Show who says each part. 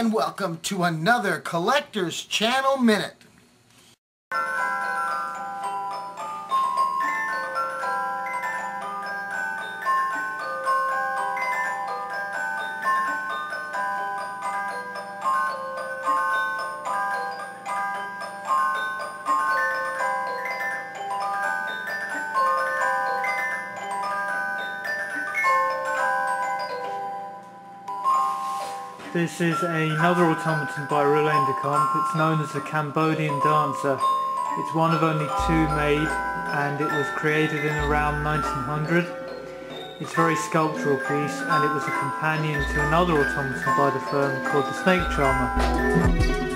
Speaker 1: and welcome to another Collector's Channel Minute.
Speaker 2: This is another automaton by Roullet-Decamps. It's known as the Cambodian Dancer. It's one of only two made and it was created in around 1900. It's a very sculptural piece and it was a companion to another automaton by the firm called the Snake Charmer.